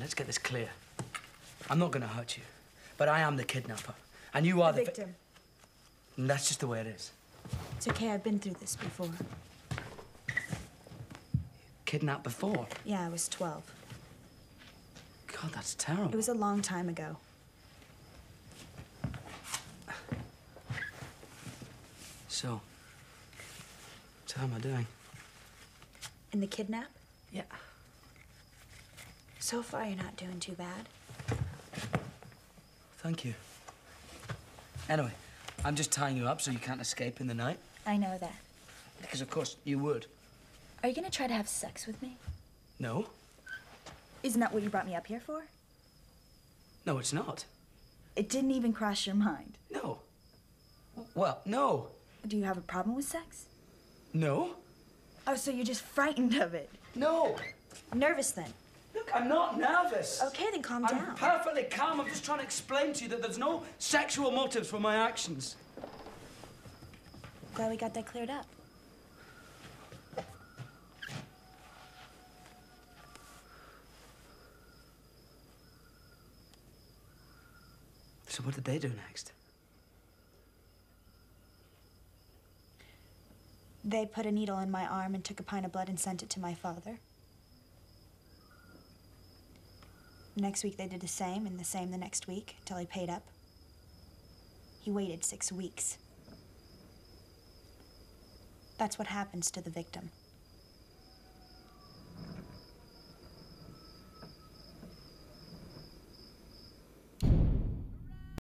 let's get this clear. I'm not going to hurt you, but I am the kidnapper, and you are The the, victim. and mm, that's just the way it is. It's okay, I've been through this before. Kidnapped before. Yeah, I was 12. God, that's terrible. It was a long time ago. So, so how am I doing? In the kidnap? Yeah. So far, you're not doing too bad. Thank you. Anyway, I'm just tying you up so you can't escape in the night. I know that. Because, of course, you would. Are you gonna try to have sex with me? No. Isn't that what you brought me up here for? No, it's not. It didn't even cross your mind. No. Well, no. Do you have a problem with sex? No. Oh, so you're just frightened of it. No. Nervous then? I'm not nervous. Okay, then calm down. I'm perfectly calm. I'm just trying to explain to you that there's no sexual motives for my actions. Glad we got that cleared up. So what did they do next? They put a needle in my arm and took a pint of blood and sent it to my father. Next week, they did the same, and the same the next week, till he paid up. He waited six weeks. That's what happens to the victim.